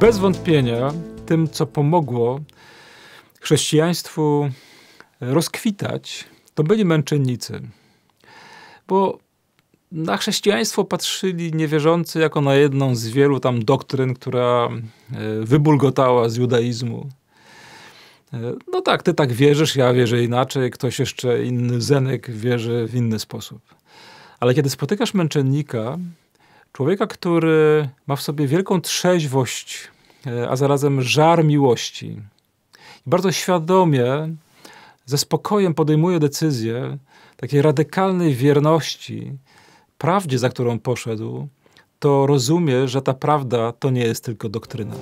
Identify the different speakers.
Speaker 1: Bez wątpienia tym, co pomogło chrześcijaństwu rozkwitać, to byli męczennicy. Bo na chrześcijaństwo patrzyli niewierzący jako na jedną z wielu tam doktryn, która e, wybulgotała z judaizmu. E, no tak, ty tak wierzysz, ja wierzę inaczej, ktoś jeszcze inny, Zenek wierzy w inny sposób. Ale kiedy spotykasz męczennika, człowieka, który ma w sobie wielką trzeźwość, e, a zarazem żar miłości, i bardzo świadomie, ze spokojem podejmuje decyzję takiej radykalnej wierności prawdzie, za którą poszedł, to rozumie, że ta prawda to nie jest tylko doktryna.